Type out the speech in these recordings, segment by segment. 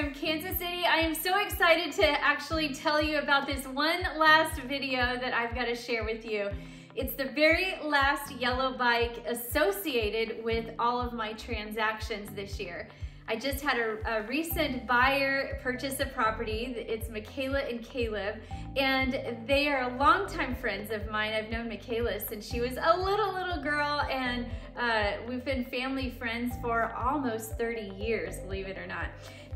from Kansas City. I am so excited to actually tell you about this one last video that I've got to share with you. It's the very last yellow bike associated with all of my transactions this year. I just had a, a, recent buyer purchase a property. It's Michaelah and Kaleb, and they are longtime friends of mine. I've known Michaelah since she was a little, little girl, uh, we've been family friends for almost 30 years, believe it or not.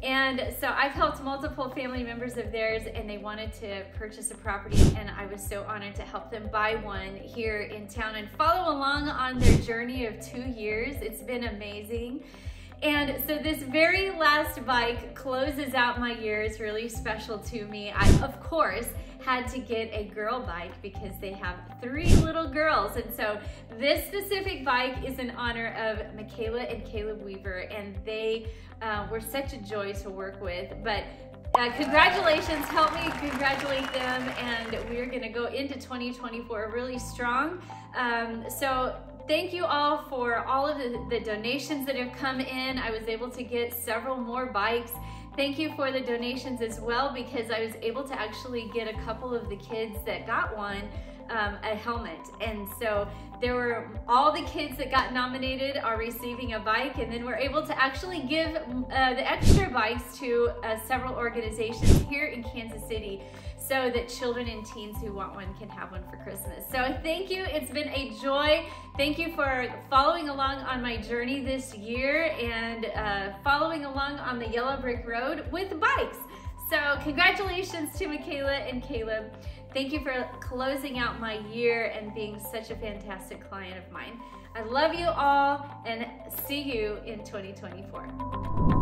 And so I've helped multiple family members of theirs and they wanted to purchase a property and I was so honored to help them buy one here in town and follow along on their journey of two years. It's been amazing. And so this very last bike closes out my year. It's really special to me. I, of course, had to get a girl bike because they have three little girls. And so this specific bike is in honor of Michaelah and Kaleb Weaver, and they uh, were such a joy to work with. But uh, congratulations, help me congratulate them, and we're gonna go into 2024 really strong. Um, so thank you all for all of the, the donations that have come in. I was able to get several more bikes. Thank you for the donations as well because I was able to actually get a couple of the kids that got one um, a helmet. And so there were all the kids that got nominated are receiving a bike and then we're able to actually give uh, the extra bikes to uh, several organizations here in Kansas City so that children and teens who want one can have one for Christmas. So thank you. It's been a joy. Thank you for following along on my journey this year and uh, following along on the Yellow Brick Road with bikes. So congratulations to Michaelah and Kaleb. Thank you for closing out my year and being such a fantastic client of mine. I love you all and see you in 2024.